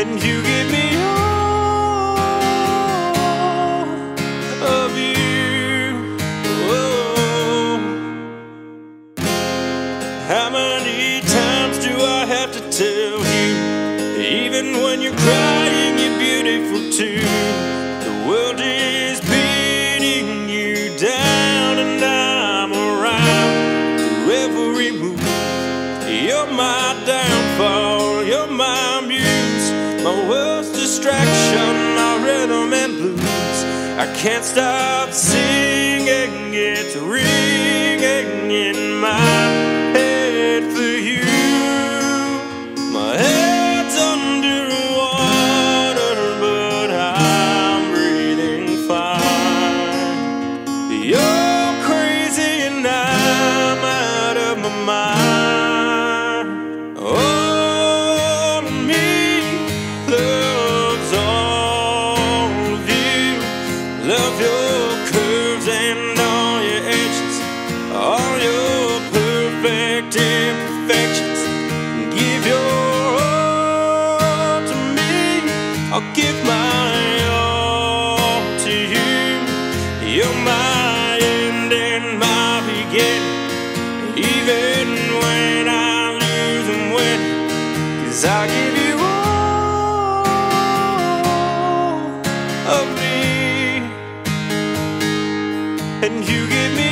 and you give me all of you. Oh. How many times do I have to tell you? Even when you're crying, you're beautiful too. The world is beating you down, and I'm around through every move. You're my downfall, you're my world's distraction, my rhythm and blues. I can't stop singing, it's ringing in my You're my end and my beginning. Even when I lose and win, 'cause I give you all of me, and you give me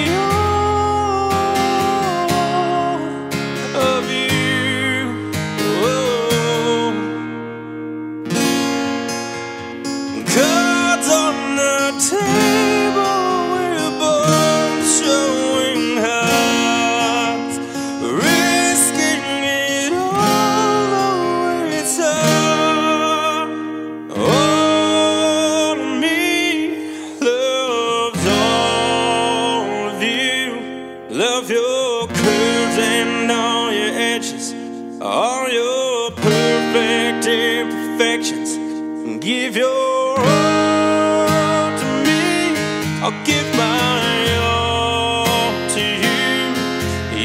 your curves and all your edges, all your perfect imperfections. Give your all to me. I'll give my all to you.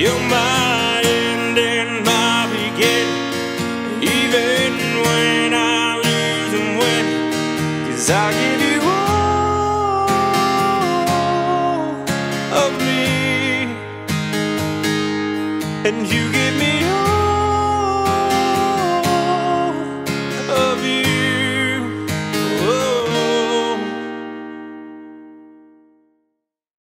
You're my end and my beginning. Even when I lose and win, 'cause I give